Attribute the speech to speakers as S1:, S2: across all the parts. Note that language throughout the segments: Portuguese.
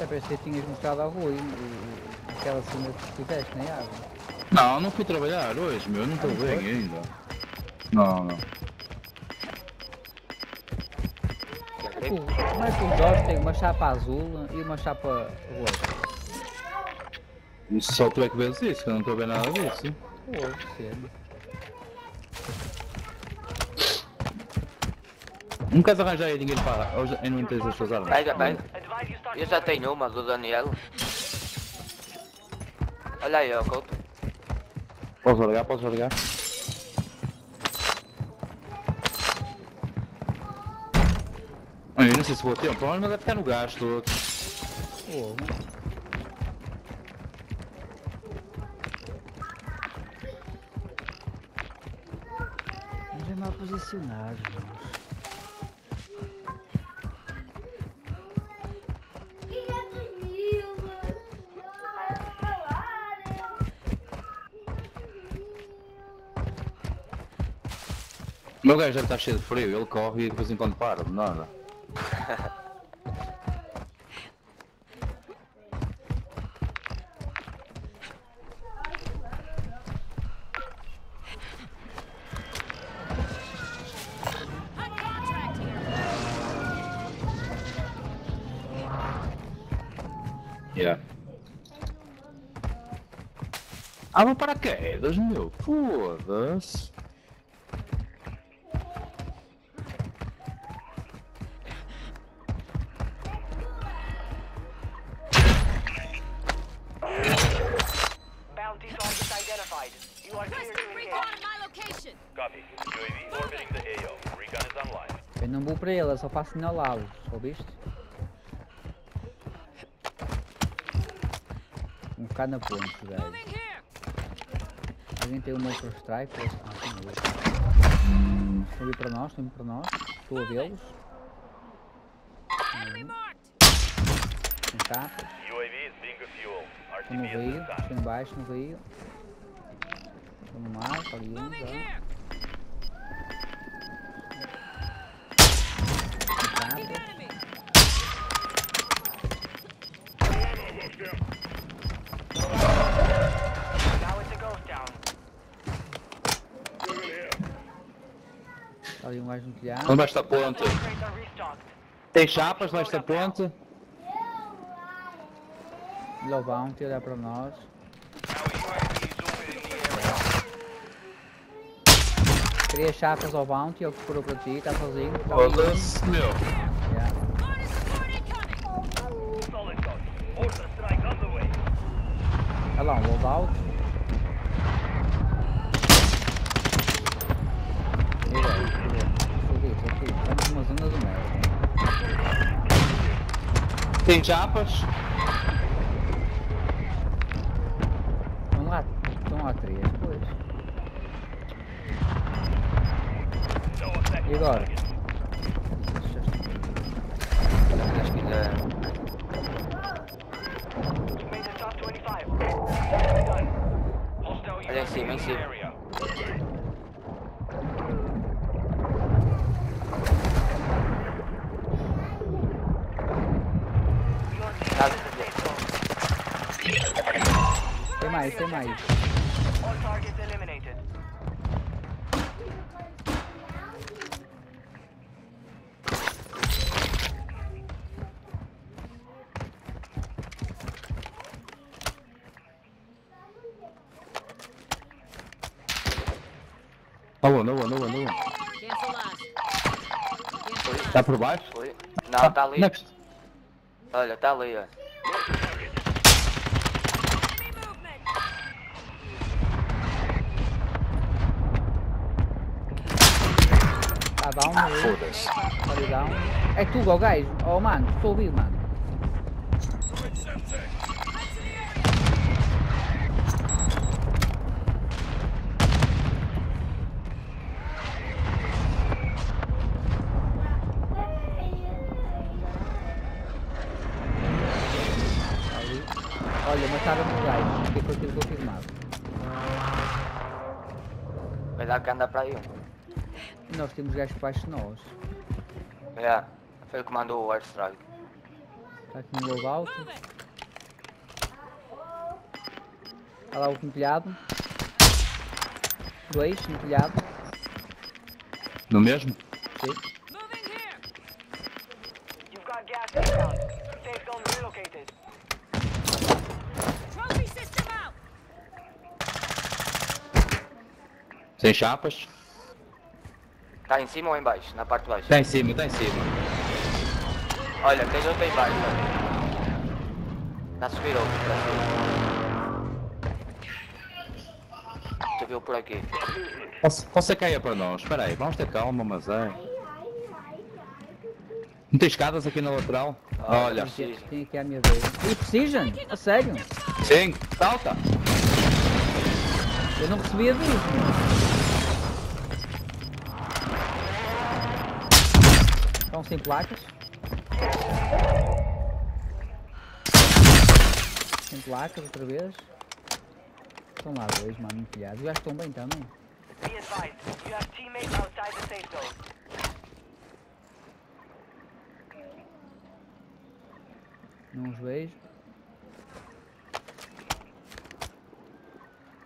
S1: É para que tinhas mostrado ao Rui o- aquela cena que tiveste na água.
S2: Não, não fui trabalhar hoje, meu, não estou
S1: Ah,
S2: bem
S1: foi?
S2: ainda. Não, não.
S1: Como é que os Jorge têm uma chapa azul e uma chapa roxa?
S2: Só tu é que vês isso, que eu não estou a ver nada disso.
S1: Pô, cedo.
S2: Não queres arranjar aí ninguém para. Hoje eu não entendo as suas armas.
S3: Pega, pega. Eu já tenho uma do Daniel. Olha aí, ó, Couto.
S2: Posso largar? Posso largar? Olha, eu não sei se vou ter, provavelmente deve ficar no gasto.
S1: Pô, mas é mal posicionado, vamos.
S2: O meu gajo deve estar cheio de frio, ele corre e de vez em quando para, de nada. Yeah. Abre paraquedas, meu. Foda-se.
S1: Eu não vou para ele, eu só faço sinalá-los, ouviste? Vão ficar na ponte, velho. Alguém tem um motor strike? Ah, tem outro. Estão a vir para nós, estão a vir para nós. Estou a vê-los. Tem capas. Estão no rio.
S4: time.
S1: Estão embaixo no rio. Mar, ali um
S5: ghost town.
S1: Está ali um gajo no telhado.
S2: Onde vai esta ponte? Tem chapas nesta ponte?
S1: Olha o bounty, olhar para nós. Queria chapas ao bounty, ele que procurou para ti, está sozinho.
S2: Foda-se, meu.
S4: Way.
S1: Olha lá, um. Estamos numa zona do merda.
S2: Tem chapas?
S3: Olha em cima, em cima.
S1: Tem mais, tem mais.
S6: Cancel last. Cancel last.
S2: Está por baixo?
S3: Foi? Não, tá ali.
S2: Next.
S3: Olha, tá ali,
S6: movement.
S1: Está down ali.
S2: Foda-se.
S1: Está. É tu, ó gajo. Oh mano, estou ouvir, mano. Está ali. Olha, mataram o gajo. Fiquei com aquilo confirmado.
S3: Cuidado que anda para aí. um.
S1: Nós temos gajos baixo de nós.
S3: É. Foi o que mandou o airstrike.
S1: Está aqui no.
S6: Move it.
S1: Está lá o último telhado. Dois no telhado.
S2: No mesmo?
S1: Sim.
S2: Sem chapas?
S3: Está em cima ou em baixo? Na parte de baixo.
S2: Está em cima, está em cima.
S3: Olha, tem outro em baixo. olha. Está a subir outro. A subir. Deixa eu ver por aqui.
S2: Você, você caia para nós. Espera aí, vamos ter calma, mas é. Não tem escadas aqui na lateral? Olha.
S3: Preciso.
S1: Tem aqui a minha vez. E Precision? A sério?
S2: Sim, salta.
S1: Eu não recebi aviso. Estão sem placas. Sem placas outra vez. Estão lá dois, mano, empilhados. Já estão bem também.
S5: Be advised, you have teammates outside the safe zone.
S1: Não os vejo.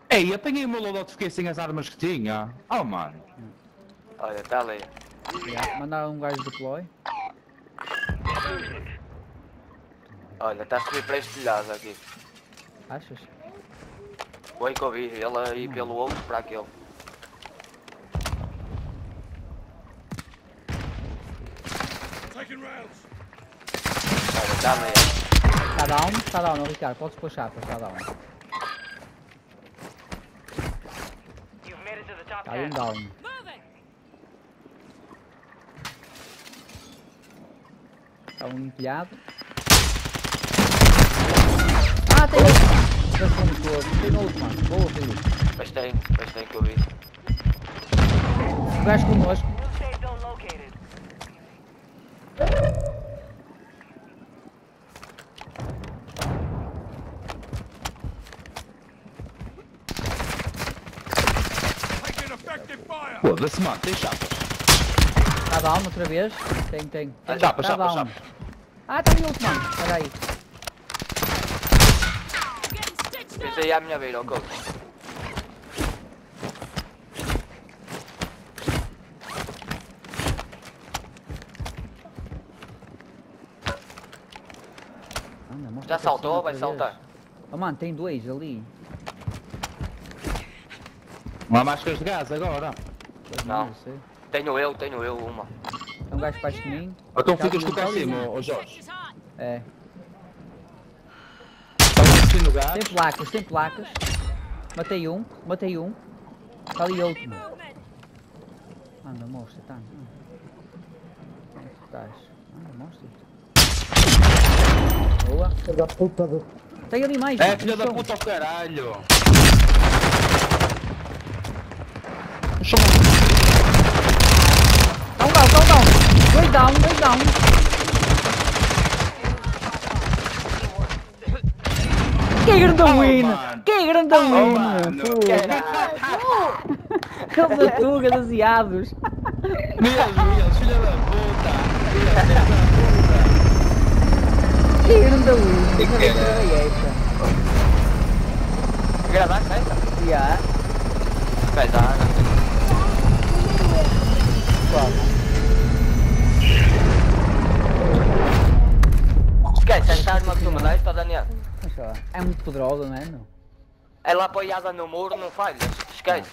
S2: Ei, apanhei o meu loadout, fiquei sem as armas que tinha. Oh, mano.
S3: Olha, está ali.
S1: Já. Mandaram um gajo deploy.
S3: Olha, está a subir para este telhado aqui.
S1: Achas?
S3: Foi que eu vi. Ele aí pelo outro para aquele. Olha, está ali.
S1: Está down? Está down, Ricardo. Podes pôr chapas, está down. Está um
S5: 10.
S1: down. Está um empilhado. Ah, tem outro! Já fomos todos. Tem outro, mano. Boa, Felipe.
S3: Mas tem, mas tem que eu vi.
S1: O gajo connosco.
S2: Foda-se, mano, tem chapas.
S1: Está down outra vez. Tem, tem.
S3: Ah,
S2: chapa,
S1: Tá
S2: chapa,
S1: down.
S2: chapa.
S1: Ah, ali outro, mano. Espera aí.
S3: É a minha beira, ok.
S1: Anda, mostra
S3: Já
S1: para
S3: saltou ou vai
S1: vez.
S3: saltar?
S1: Oh, mano, tem dois ali.
S2: Não há máscaras de gás agora.
S3: Não. Tenho eu, tenho eu uma.
S1: É um gajo baixo de mim.
S2: Então
S1: Já
S2: ficas tu cá em cima,
S1: ali.
S2: ó ó, Jorge.
S1: É.
S2: Estás assistindo o gás?
S1: Tem placas, tem placas. Matei um, matei um. Está ali outro. Anda, mostra, tá. Onde é que estás? Anda, mostra. Boa.
S7: Filho da puta do.
S1: Tem ali mais,
S2: É,
S1: mano,
S2: filha da
S1: chão.
S2: puta ao caralho.
S1: Tá um down, tá um down. Dois down, dois down. Que grande win!
S2: mano.
S1: Que grande win!
S2: mano.
S1: Pô. Aqueles atugas aziados.
S2: Mesmo, eles, filha da puta.
S1: Que grande win!
S2: Que
S1: gravei esta.
S3: Gravaste essa?
S1: Já.
S3: Pesada. Esquece, essa arma que tu me deste, Daniel.
S1: É muito poderosa, não é? Não?
S3: Ela apoiada no muro não falhas. Esquece.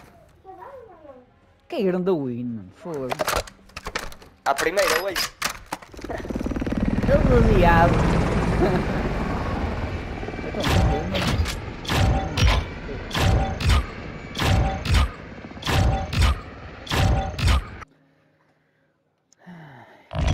S1: Que grande win, mano. Foda-se.
S3: A primeira hoje.
S1: Todo aziado. Então,